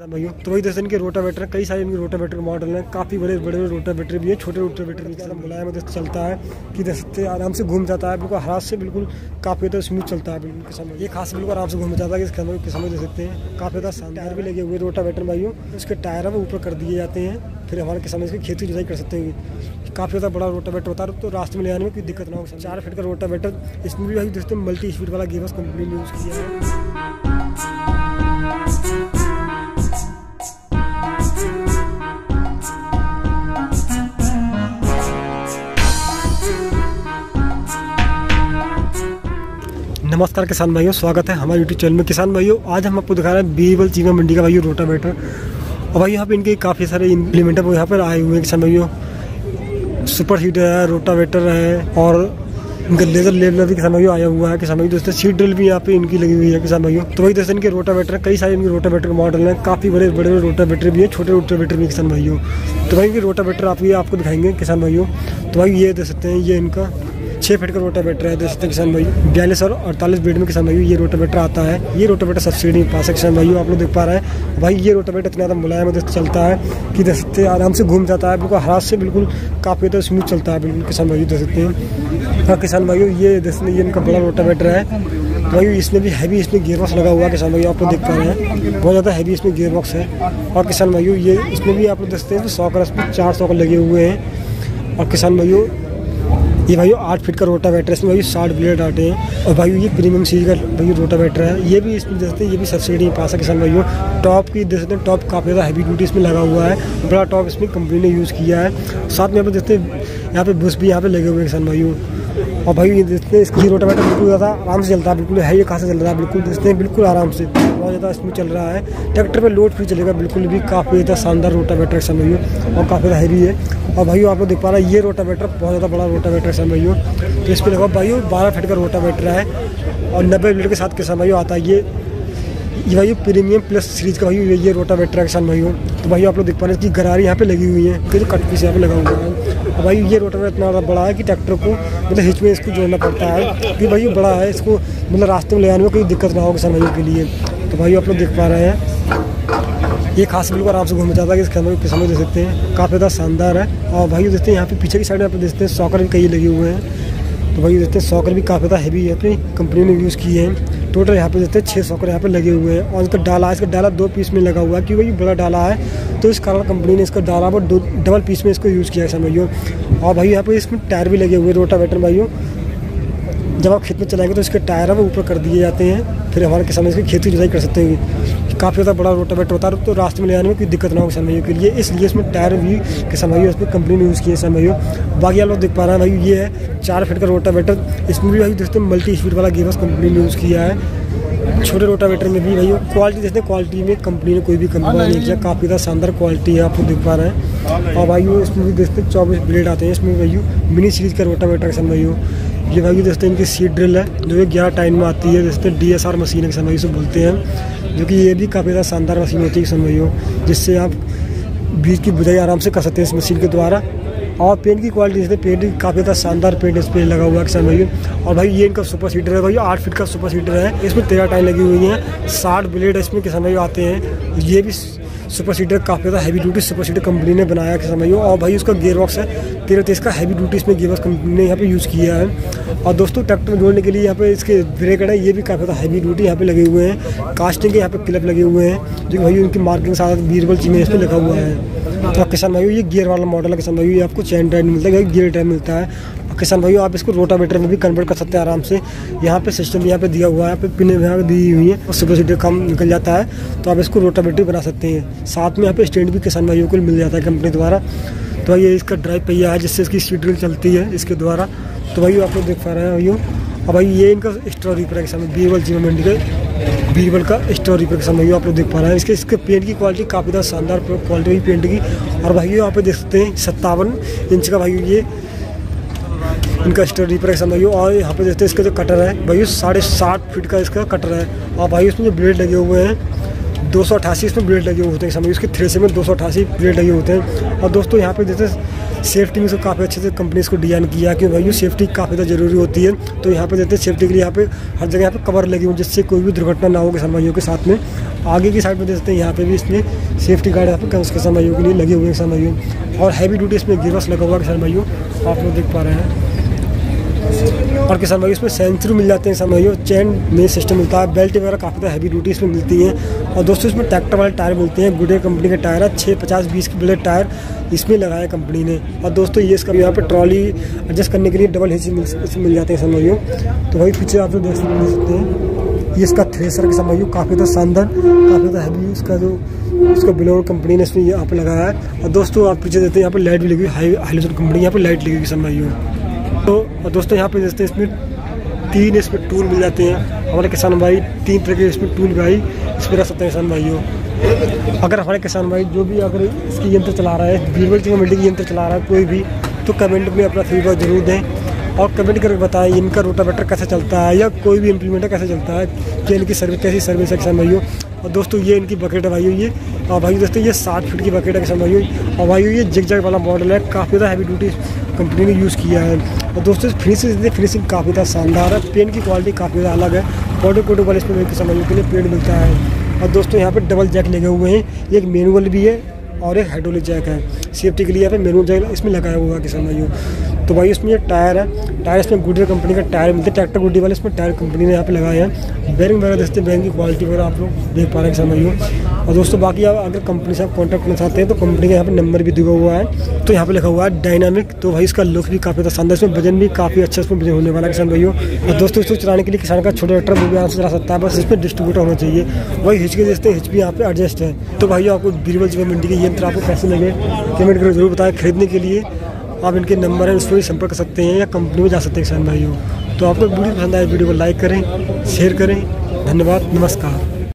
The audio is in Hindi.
भैया तो वही दर्शन के रोटावेटर, कई सारे इनके रोटावेटर मॉडल हैं, काफ़ी बड़े बड़े रोटावेटर भी हैं, छोटे रोटावेटर भी एकदम मुलायम दोस्त चलता है कि दस्ते आराम से घूम जाता है, बिल्कुल हाथ से बिल्कुल काफ़ी ज़्यादा स्मूथ चलता है, बिल्कुल, किसान ये खास बिल्कुल आराम से घूम जाता है कि किसान दे सकते हैं, काफ़ी ज़्यादा शानदार भी लगे हुए रोटावेटर भाइयों। उसके टायर है, वो ऊपर कर दिए जाते हैं, फिर हमारे किसान इसकी खेती जुताई कर सकते हैं। काफ़ी ज़्यादा बड़ा रोटावेटर होता है तो रास्ते में ले आने में कोई दिक्कत ना हो चार फीट का रोटावेटर, इसमें भी भाई दोस्तों मल्टी स्पीड वाला गेमस कंपनी ने यूज़ किया है। नमस्कार किसान भाइयों, स्वागत है हमारे यूट्यूब चैनल में। किसान भाइयों, आज हम आपको दिखा रहे हैं बीरबल चीमा मंडी का भाइयों रोटावेटर। और भाई यहाँ पे इनके काफ़ी सारे इम्प्लीमेंट है यहाँ पर आए हुए हैं किसान भाइयों। सुपर हीटर है, रोटावेटर है, और इनका लेजर लेवलर भी किसान भाइयों आया हुआ है। किसान भाई दोस्तों सीट ड्रिल भी यहाँ पे इनकी लगी हुई है किसान भाइयों। तो वही दोस्तों, इनके रोटावेटर कई सारे इनके रोटा रोटावेटर मॉडल हैं। काफ़ी बड़े बड़े बड़े रोटा रोटावेटर भी है, छोटे रोटावेटर भी किसान भाइयों। तो भाई इनके रोटावेटर आप, ये आपको दिखाएँगे किसान भाइयों। तो भाई, ये दे सकते हैं, ये इनका छः फीट का रोटावेटर है दोस्तों किसान भाई बयालीस और अड़तालीस बेड में किसान भाई ये रोटावेटर आता है। ये रोटावेटर सब्सिडी पास है किसान भाई, आप लोग देख पा रहे हैं। भाई, ये रोटावेटर इतना ज़्यादा मुलायम दोस्त चलता है कि दोस्तों आराम से घूम जाता है, बिल्कुल हाथ से बिल्कुल काफ़ी ज़्यादा स्मूथ चलता है, बिल्कुल किसान भाई, देख सकते हैं। हाँ किसान भाई ये दोस्तों ये इनका बड़ा रोटावेटर है। भाई इसमें भी हैवी इसमें गियर बॉक्स लगा हुआ है किसान भाई, आप लोग देख पा रहे हैं। बहुत ज़्यादा हैवी इसमें गियर बॉक्स है। और किसान भाइयों, ये इसमें भी आप लोग देखते हैं सौ कर इसमें चार सौ का लगे हुए हैं। और किसान भाइयों ये भाई आठ फीट का रोटा रोटावेटर इसमें भाई साठ ब्लेड आटे हैं। और भाई ये प्रीमियम सीरीज़ का भाई रोटावेटर है। ये भी इसमें देखते हैं ये भी सब्सिडी पास है किसान भाइयों। टॉप की देखते हैं टॉप काफ़ी ज़्यादा हैवी ड्यूटी इसमें लगा हुआ है। बड़ा टॉप इसमें कंपनी ने यूज़ किया है। साथ में यहाँ पे देखते हैं यहाँ पे बुश भी यहाँ पे लगे हुए हैं किसान भाइयों। और भाई ये देखते हैं इसकी रोटावेटर बिल्कुल ज़्यादा आराम से चलता है, बिल्कुल है, ये खासा चल रहा है? बिल्कुल देखते हैं बिल्कुल आराम से। बहुत ज़्यादा इसमें चल रहा है। ट्रैक्टर पे लोड फ्री चलेगा, बिल्कुल भी काफ़ी ज़्यादा शानदार रोटावेटर समझिए, और काफ़ी ज़्यादा हैवी है। और भाई आप लोग देख पा रहे हैं, ये रोटावेटर बहुत ज़्यादा बड़ा रोटावेटर समझिए। तो इस पर देखो भाई बारह फीट का रोटावेटर है, और नब्बे मिनट के साथ के समय आता है ये। ये भाई प्रीमियम प्लस सीरीज़ का भाई ये रोटावेटर है किसान भाइयों तो भाई आप लोग देख पा रहे हैं इसकी गरारी यहाँ पे लगी हुई है फिर कट पीस यहाँ पे लगा हुआ है। और भाई ये रोटावेटर इतना ज़्यादा बड़ा है कि ट्रैक्टर को मतलब हिच में इसको जोड़ना पड़ता है। कि भाई बड़ा है, इसको मतलब रास्ते में ले आने में कोई दिक्कत ना हो किसान भाइयों के लिए। तो भाई, आप लोग देख पा रहे हैं। ये खास बिल्कुल आराम से घूमना चाहता है कि इस कैमरे के किसान दे सकते हैं। काफ़ी ज़्यादा शानदार है। और भाई देखते हैं, यहाँ पे पीछे की साइड में आप देखते हैं, सॉकर भी कई लगे हुए हैं। तो भाई देखते हैं, सॉकर भी काफ़ी ज़्यादा हैवी है। अपनी कंपनी ने यूज़ किए हैं। टोटल यहाँ पे देखते हैं छः सॉकर यहाँ पे लगे हुए हैं। और इसका डाला इसका डाला दो पीस में लगा हुआ है, क्योंकि बड़ा डाला है। तो इस कारण कंपनी ने इसका डाला पर डबल पीस में इसको यूज़ किया है समझियो और भाई, यहाँ पे इसमें टायर भी लगे हुए रोटावेटर भाइयों। जब आप खेत में चलाएँगे तो इसके टायर है, वो ऊपर कर दिए जाते हैं। फिर हमारे किसान इसकी खेती जुताई कर सकते हैं। काफ़ी ज़्यादा बड़ा रोटावेटर होता है तो रास्ते में ले जाने में कोई दिक्कत ना हो किसान भाइयों के लिए। इसलिए इसमें टायर भी किसान भाइयों इसमें कंपनी ने यूज़ किए किसान भाइयों बाकी आप लोग देख पा रहे हैं भाई, ये है चार फीट का रोटावेटर इसमें भी भाई दोस्तों मल्टी स्पीड वाला गेमस कंपनी ने यूज़ किया है। छोटे रोटावेटर में भी भाई क्वालिटी देखते हैं क्वालिटी में कंपनी ने कोई भी कंपनी नहीं किया काफ़ी ज़्यादा शानदार क्वालिटी है, आप लोग देख पा रहे हैं। और भाई इसमें भी देखते हैं, चौबीस ब्लेड आते हैं। इसमें भाई मिनी सीरीज़ का रोटावेटर किसान भाइयों, ये भाई दोस्तों इनकी सीट ड्रिल है, जो कि ग्यारह टाइम में आती है। दोस्तों डी एस आर मशीन है समय बोलते हैं। जो कि ये भी काफ़ी ज़्यादा शानदार मशीन होती है भाइयों, जिससे आप बीज की बुझाई आराम से कर सकते हैं इस मशीन के द्वारा। और पेंट की क्वालिटी इसमें पेंट काफ़ी ज़्यादा शानदार पेंट इस पर लगा हुआ है भाई और भाई ये इनका सुपर सीटर है भाई आठ फीट का सुपर सीटर है। इसमें तेरह टाइम लगी हुई है, साठ ब्लेड इसमें किसान भाई आते हैं। ये भी सुपर सीटर काफ़ी ज़्यादा heavy duty super seeder company ने बनाया किसान भाई और भाई उसका गेयर बॉक्स है, तेरह तेईस का हैवी ड्यूटी इसमें गेयर बॉक्स कंपनी ने यहाँ पर यूज़ किया है। और दोस्तों, ट्रैक्टर में जोड़ने के लिए यहाँ पे इसके ब्रेक है, ये भी काफ़ी ज़्यादा हैवी ड्यूटी यहाँ पे लगे हुए हैं। कास्टिंग के यहाँ पे क्लिप लगे हुए हैं, जो कि भाई उनकी मार्किंग साथ बीरबल चीज़ में इस पर लिखा हुआ है। तो किसान भाई ये गियर वाला मॉडल है किसान भाई ये आपको चैन ड्राइव मिलता है गियर ड्राइव मिलता है। किसान भाई आप इसको रोटावेटर में भी कन्वर्ट कर सकते हैं आराम से। यहाँ पे सिस्टम यहाँ पे दिया हुआ है, यहाँ पे पिने यहाँ दी हुई है, और सुबह सीटर कम निकल जाता है। तो आप इसको रोटावेटर बना सकते हैं। साथ में यहाँ पे स्टैंड भी किसान भाइयों को मिल जाता है कंपनी द्वारा। तो ये इसका ड्राइव पहिया है जिससे इसकी सीट ड्रिल चलती है इसके द्वारा। तो भाई आप लोग देख पा रहे हैं, भाइयों। और भाई ये इनका स्टोरी पर किसान बीरबल जीवन मंडी का बीरबल का स्टोरी पर किसान भाइयों, आप लोग देख पा रहे हैं। इसके इसके पेंट की क्वालिटी काफ़ी ज़्यादा शानदार क्वालिटी हुई पेंट की। और भाई यहाँ पे देख सकते हैं, सत्तावन इंच का भाई ये इनका स्टडी पर समझिए और यहाँ पे देखते हैं इसका जो कटर है भाई साढ़े साठ फीट का इसका कटर है। और भाई उसमें जो ब्लेड लगे हुए हैं दो सौ अठासी इसमें ब्लेड लगे होते हैं समझिए इसके थ्रेसर में दो सौ अठासी ब्लेड लगे होते हैं। और दोस्तों, यहाँ पे देखते सेफ्टी में इसको काफ़ी अच्छे से कंपनी इसको डिज़ाइन किया कि भाई सेफ्टी काफ़ी ज़्यादा ज़रूरी होती है। तो यहाँ पे देखते हैं सेफ्टी के लिए यहाँ पे हर जगह यहाँ पे कवर लगे हुए जिससे कोई भी दुर्घटना ना हो किसान भाइयों के साथ में। आगे की साइड में सकते हैं, यहाँ पे भी इसमें सेफ्टी गार्ड यहाँ पे किसान भाइयों के लिए लगे हुए हैं किसान भाइयों। और हैवी ड्यूटी इसमें गिरवस लगा हुआ किसान भाइयों। आप लोग देख पा रहे हैं। और किसान भाई इसमें सेंसर मिल जाते हैं भाइयों चैन में सिस्टम मिलता है बेल्ट वगैरह काफ़ी ज़्यादा हैवी ड्यूटी इसमें मिलती है। और दोस्तों इसमें ट्रैक्टर वाले टायर मिलते हैं गुडे कंपनी के टायर है छः पचास बीस के बड़े टायर इसमें लगाया कंपनी ने। और दोस्तों ये इसका यहाँ पर ट्रॉली एडजस्ट करने के लिए डबल हिच मिल, जाते हैं भाइयों। तो वही पीछे आप लोग देख सकते हैं ये इसका थ्रेसर किसान भाइयों काफ़ी ज़्यादा शानदार काफ़ी ज़्यादा हैवी इसका जो इसका बिलोर कंपनी ने इसमें यहाँ पर लगाया है। और दोस्तों आप पीछे देते हैं यहाँ पर लाइट भी लगी हुई हाई हाईलोजन कंपनी यहाँ पर लाइट लगी हुई भाइयों। तो दोस्तों, यहाँ पे हैं इसमें तीन इसमें टूल मिल जाते हैं। हमारे किसान भाई तीन तरह के इसमें टूल भाई, इसमें रह सकते हैं किसान भाइयों। अगर हमारे किसान भाई जो भी अगर इसकी यंत्र चला रहा है बीरबल चिंग मिल्टी यंत्र चला रहा है, कोई भी तो कमेंट में अपना फीडबैक ज़रूर दें। और कमेंट करके बताएँ, इनका रोटावेटर कैसे चलता है या कोई भी इम्प्लीमेंटर कैसे चलता है, कि इनकी सर्विस कैसी सर्विस है, किसान भाइयों। और दोस्तों, ये इनकी बकेट है भाइयों, ये। और भाई दोस्तों, ये साठ फीट की बकेट है किसान भाइयों। और भाइयों, ये जिग जग वाला मॉडल है, काफ़ी ज़्यादा हैवी ड्यूटी कंपनी ने यूज़ किया है। और दोस्तों फिनिशिंग फिनिशिंग काफ़ी ज़्यादा शानदार है। पेन की क्वालिटी काफ़ी ज़्यादा अलग है। बॉडी कोटो वाले इसमें किसान के लिए पेंट मिलता है। और दोस्तों, यहाँ पर डबल जैक लगे हुए हैं। एक मेनुअल भी है। और एक हाइड्रोलिक जैक है। सेफ्टी के लिए यहाँ पे मेनू जैक इसमें लगाया हुआ है किसान भाइयों। तो भाई इसमें ये टायर है। टायर इसमें गुडियर कंपनी का टायर मिलते ट्रैक्टर गुडी वाले इसमें टायर कंपनी ने यहाँ पे लगाए हैं। बैरिंग वगैरह देखते हैं। बैरिंग की क्वालिटी वगैरह आप लोग देख पा रहे हैं किसान भाइयों। और दोस्तों, बाकी आप अगर कंपनी से आप कॉन्टैक्ट करना चाहते हैं तो कंपनी का यहाँ पर नंबर भी दिया हुआ है। तो यहाँ पे लिखा हुआ है डायनामिक तो भाई इसका लुक भी काफ़ी अच्छा शानदार इसमें वज़न भी काफ़ी अच्छा इसमें वज़न होने वाला किसान भाइयों। और दोस्तों, इसको चलाने के लिए किसान का छोटा ट्रैक्टर वो भी आराम से चला सकता है, बस इसमें डिस्ट्रीब्यूटर होना चाहिए। वही हिच के देखते हैं हिच भी यहाँ पे एडजस्ट है। तो भाई आपको बीरबल जीवन मंडी के यंत्र आपको कैसे लगे पेमेंट करके ज़रूर बताएँ। खरीदने के लिए आप इनके नंबर है उस पर भी संपर्क कर सकते हैं या कंपनी में जा सकते हैं, किसान भाइयों। तो आपको वीडियो पसंद आए, वीडियो को लाइक करें शेयर करें। धन्यवाद, नमस्कार।